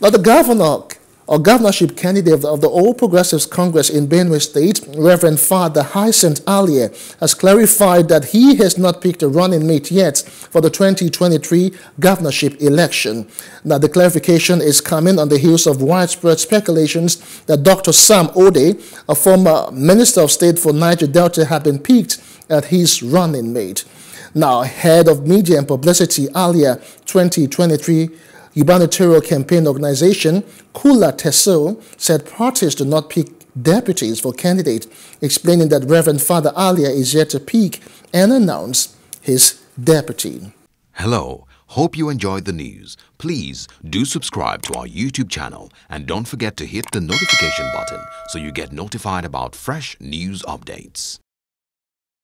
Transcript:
Now, the governor or governorship candidate of the All Progressives Congress in Benue State, Reverend Father Hyacinth Alia, has clarified that he has not picked a running mate yet for the 2023 governorship election. Now, the clarification is coming on the heels of widespread speculations that Dr. Sam Ode, a former Minister of State for Niger Delta, had been picked as his running mate. Now, head of media and publicity Alia 2023 gubernatorial campaign organization, Kula Tersoo, said parties do not pick deputies for candidates, explaining that Reverend Father Alia is yet to pick and announce his deputy. Hello. Hope you enjoyed the news. Please do subscribe to our YouTube channel and don't forget to hit the notification button so you get notified about fresh news updates.